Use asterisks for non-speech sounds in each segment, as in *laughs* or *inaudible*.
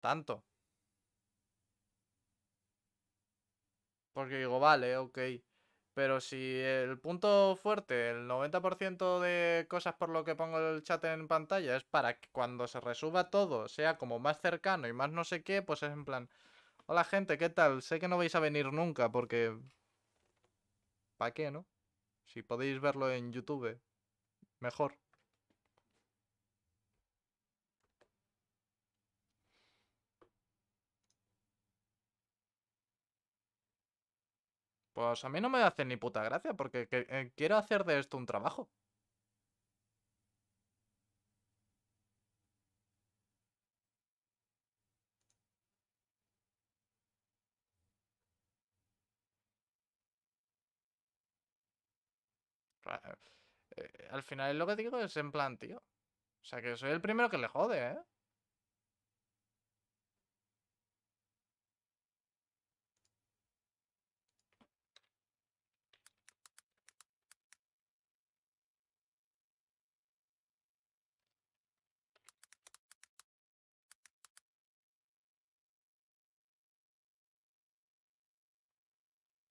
tanto. Porque digo, vale, ok. Pero si el punto fuerte, el 90% de cosas por lo que pongo el chat en pantalla es para que cuando se resuba todo sea como más cercano y más no sé qué, pues es en plan, hola gente, ¿qué tal? Sé que no vais a venir nunca porque... ¿Para qué, no? Si podéis verlo en YouTube, mejor. Pues a mí no me hace ni puta gracia porque que- eh, quiero hacer de esto un trabajo. Ra- eh, al final lo que digo es en plan, tío. O sea, que soy el primero que le jode, ¿eh?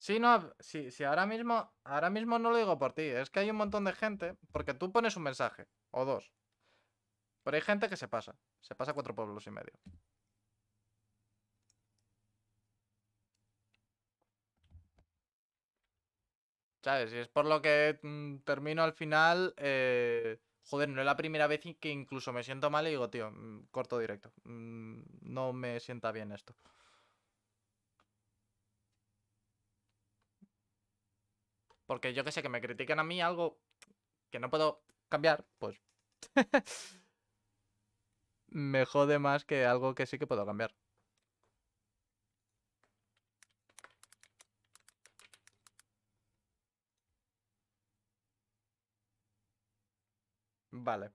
Sí, no, sí, sí, ahora mismo, ahora mismo no lo digo por ti, es que hay un montón de gente, porque tú pones un mensaje, o dos, pero hay gente que se pasa, se pasa cuatro pueblos y medio. ¿Sabes? Y es por lo que mm, termino al final, eh, joder, no es la primera vez que incluso me siento mal y digo, tío, mm, corto directo, mm, no me sienta bien esto. Porque yo que sé, que me critiquen a mí algo que no puedo cambiar, pues *laughs* me jode más que algo que sí que puedo cambiar. Vale.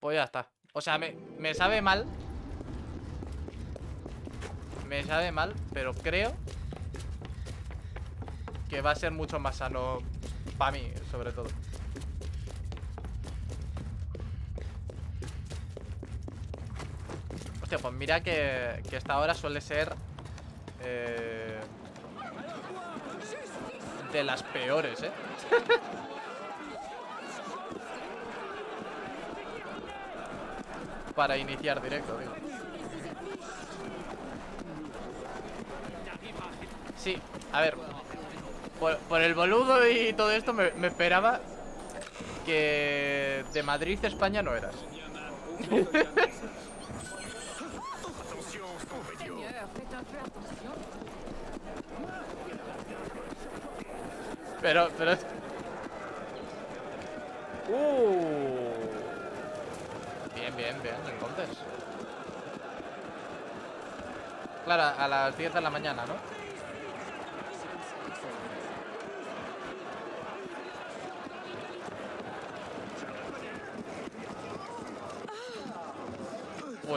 Pues ya está. O sea, me, me sabe mal. Me sabe mal, pero creo que va a ser mucho más sano para mí, sobre todo. Hostia, pues mira que, esta hora suele ser eh, de las peores, ¿eh? *laughs* Para iniciar directo, digo. Sí, a ver. Por, el boludo y todo esto me, me esperaba que de Madrid España no eras. *laughs* Pero, pero... Uh. Bien, bien, bien, entonces. Claro, a las 10 de la mañana, ¿no?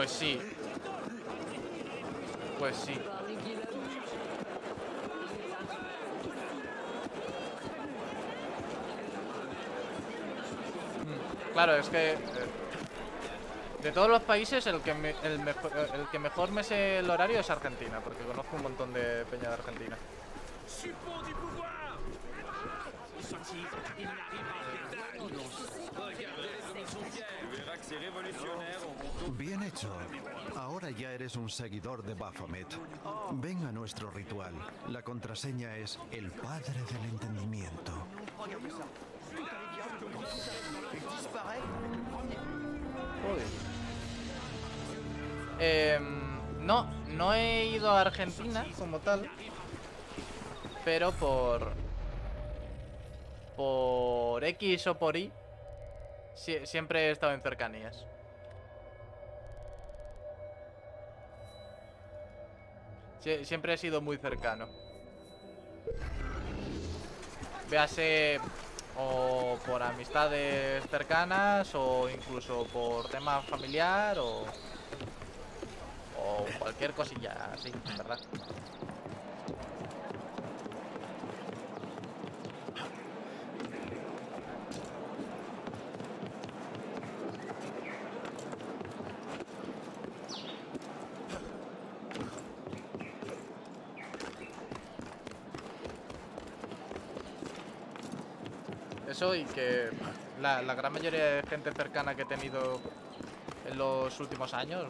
Pues sí. Pues sí. Mm, Claro, es que eh, de todos los países el que, me- el, mejo- eh, el que mejor me sé el horario es Argentina, porque conozco un montón de peña de Argentina. Bien hecho. Ahora ya eres un seguidor de Baphomet. Ven a nuestro ritual. La contraseña es el padre del entendimiento. Em, no, no he ido a Argentina como tal, pero por por X o por Y sie- siempre he estado en cercanías. Sie- siempre he sido muy cercano. Véase o por amistades cercanas o incluso por tema familiar o o cualquier cosilla así, verdad. Eso y que la, la gran mayoría de gente cercana que he tenido en los últimos años,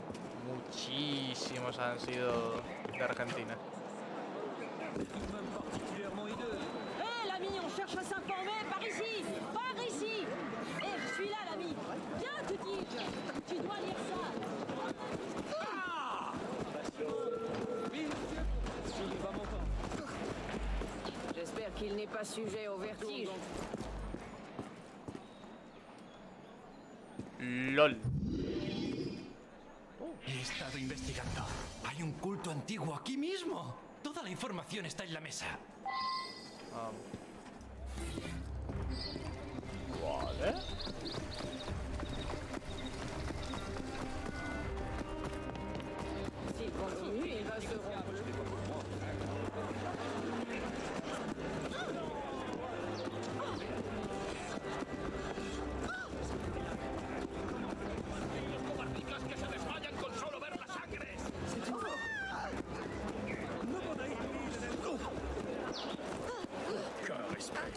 muchísimos han sido de Argentina. Hé l'ami, on cherche à s'informer. Par ici Par ici. Hé, je suis là l'ami. Viens, te dis-je Tu dois lire ça. J'espère qu'il n'est pas sujet au vertige. LOL. He estado investigando. Hay un culto antiguo aquí mismo. Toda la información está en la mesa. Ah. Vale.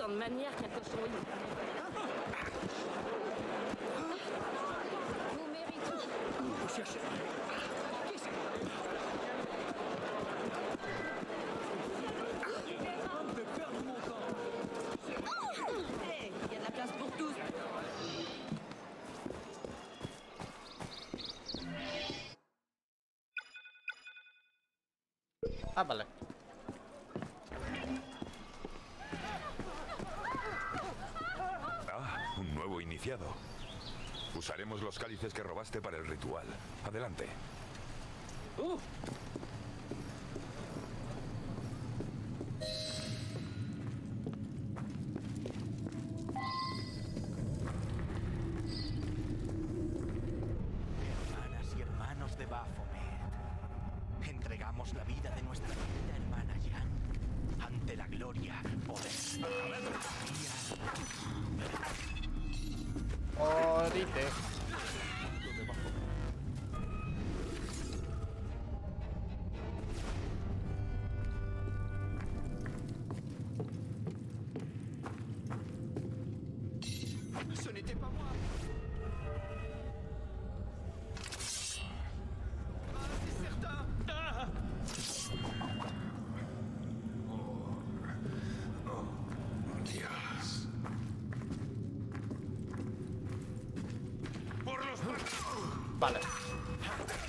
tant de manières qu'à cochonnerie. Nous méritons. Vous cherchez. Ah, vale. Iniciado. Usaremos los cálices que robaste para el ritual. Adelante. Hermanas did there.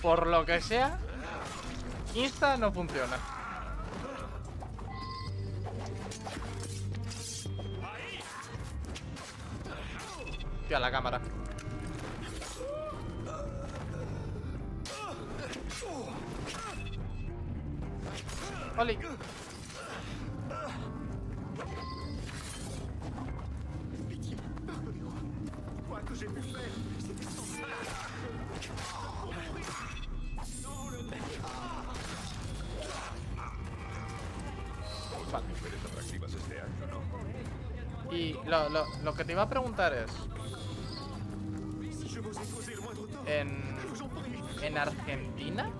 Por lo que sea, Insta no funciona. Tío, a la cámara. Oli. Lo, que te iba a preguntar es... En, en Argentina...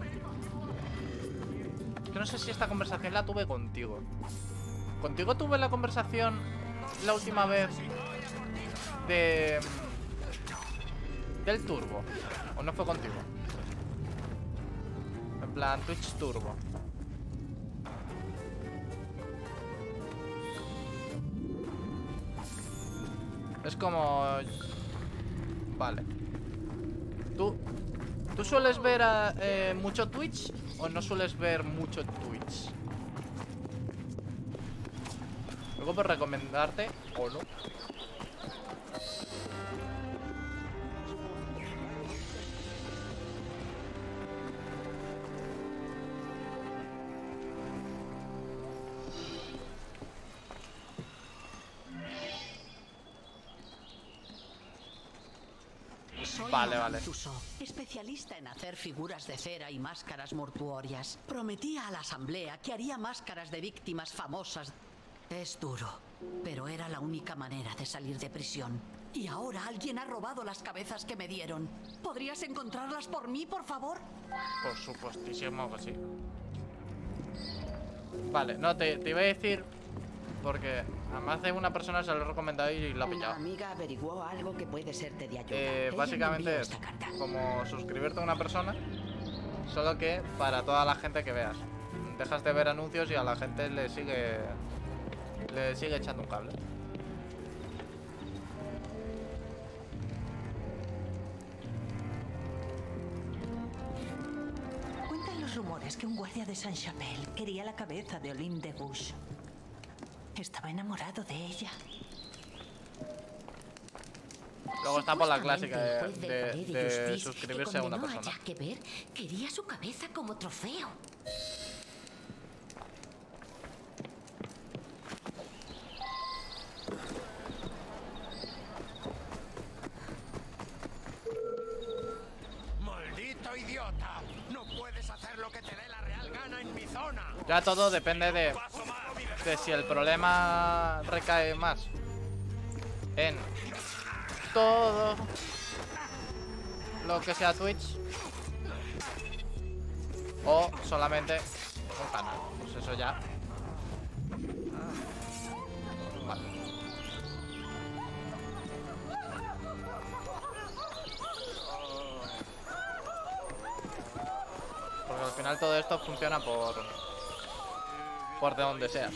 Que no sé si esta conversación la tuve contigo. Contigo tuve la conversación la última vez de... Del turbo. ¿O no fue contigo? En plan, Twitch Turbo. Es como... Vale. ¿Tú, ¿tú sueles ver a, eh, mucho Twitch o no sueles ver mucho Twitch? Luego por recomendarte o no. Vale, especialista en hacer figuras de cera y máscaras mortuorias. Prometía a la asamblea que haría máscaras de víctimas famosas. Es duro, pero era la única manera de salir de prisión. Y ahora alguien ha robado las cabezas que me dieron. ¿Podrías encontrarlas por mí, por favor? Por supuestísimo que sí. Vale, no, te, te iba a decir porque A más de una persona se lo he recomendado y lo ha Una pillado. amiga averiguó algo que puede serte de ayuda. Eh, básicamente es como suscribirte a una persona, solo que para toda la gente que veas. Dejas de ver anuncios y a la gente le sigue le sigue echando un cable. Cuentan los rumores que un guardia de Saint-Chapelle quería la cabeza de Oline de Bush. Estaba enamorado de ella. Luego está por la clásica de, de- suscribirse que a una persona. A Jacques quería su cabeza como trofeo. ¡Maldito idiota! ¡No puedes hacer lo que te dé la real gana en mi zona! Ya todo depende de, De si el problema recae más en todo lo que sea Twitch o solamente un canal. Pues eso ya. Vale. Porque al final todo esto funciona por por de donde sea.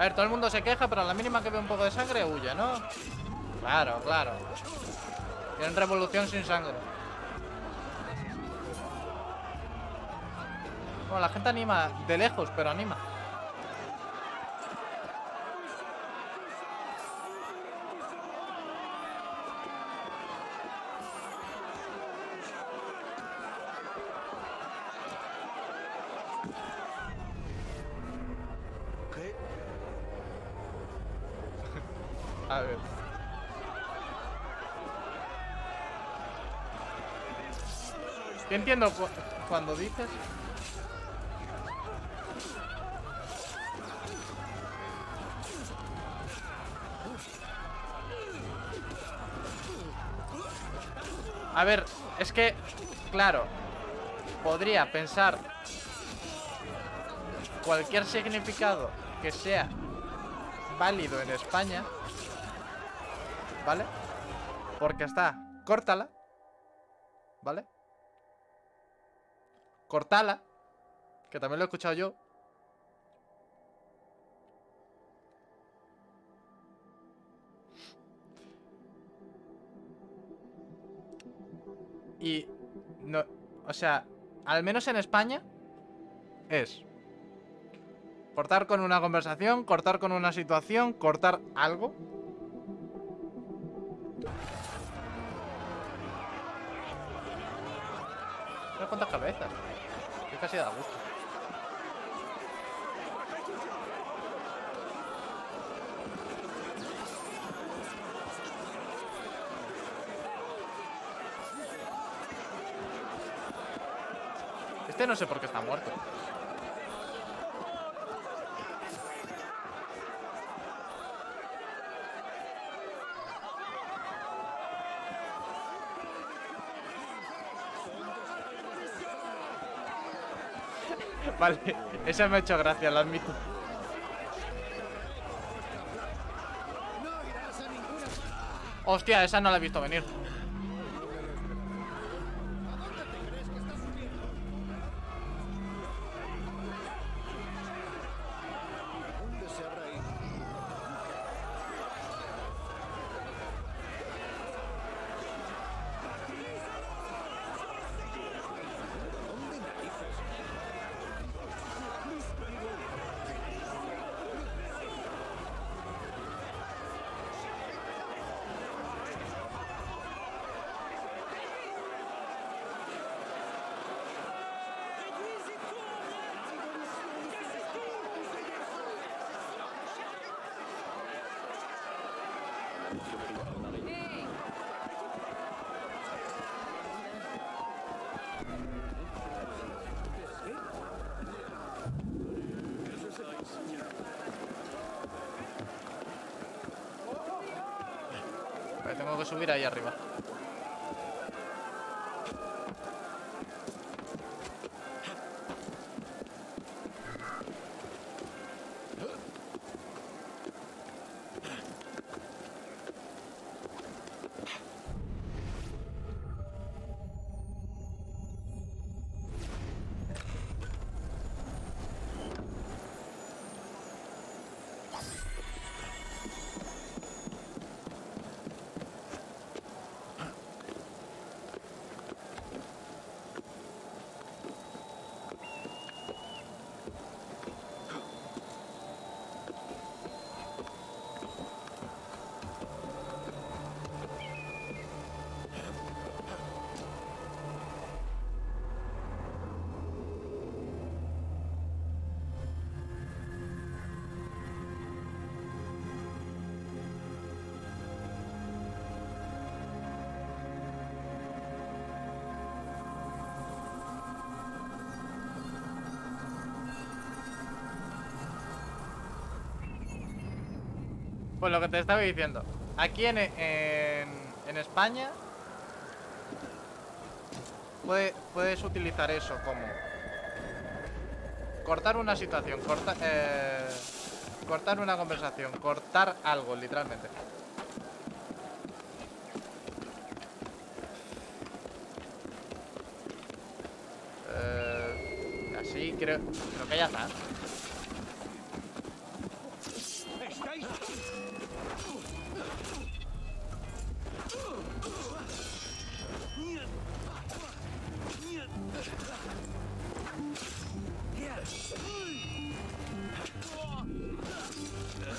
A ver, todo el mundo se queja, pero a la mínima que ve un poco de sangre huye, ¿no? Claro, claro. Tienen revolución sin sangre. Bueno, la gente anima de lejos, pero anima. A ver. Entiendo cu- cuando dices. A ver, es que, claro, podría pensar cualquier significado que sea válido en España, ¿vale? Porque está, córtala, ¿vale? Cortala, que también lo he escuchado yo. Y no, o sea, al menos en España es cortar con una conversación, cortar con una situación, cortar algo. Cuántas cabezas. Que casi da gusto. Este no sé por qué está muerto. Vale, esa me ha hecho gracia, lo admito. Hostia, esa no la he visto venir. tengo que subir ahí arriba. Pues lo que te estaba diciendo. Aquí en, en, España puede- puedes utilizar eso como cortar una situación, corta- eh, cortar una conversación, cortar algo, literalmente. Eh, así creo, creo que ya está.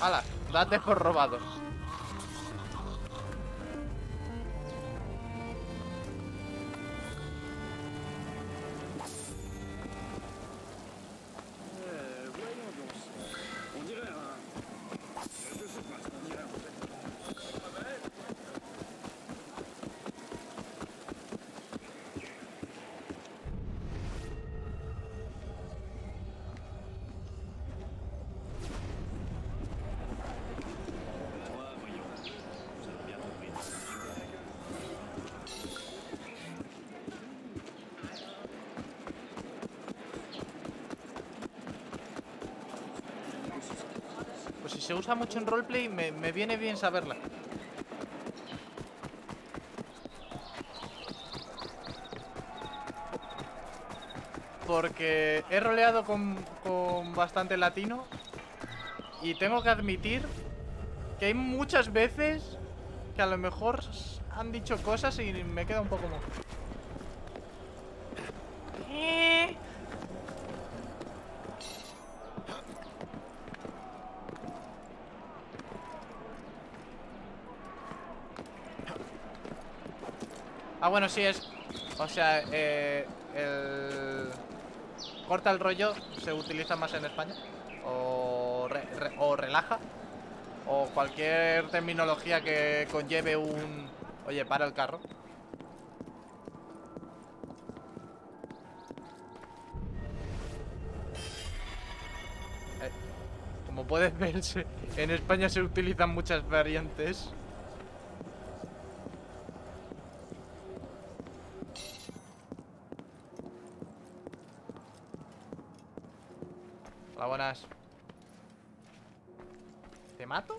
¡Hala! Date por robado. Se usa mucho en roleplay, me, me viene bien saberla. Porque he roleado con, con bastante latino y tengo que admitir que hay muchas veces que a lo mejor han dicho cosas y me queda un poco como... Ah, bueno, sí es. O sea, eh, el. Corta el rollo se utiliza más en España. O, o relaja. O cualquier terminología que conlleve un. Oye, para el carro. Eh, como puedes ver, *laughs* en España se utilizan muchas variantes. ¿Te mato?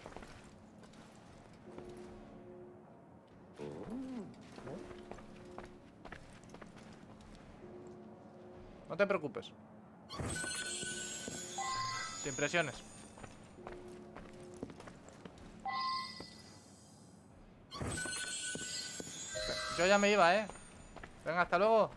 No te preocupes. Sin presiones. Yo ya me iba, ¿eh? Venga, hasta luego.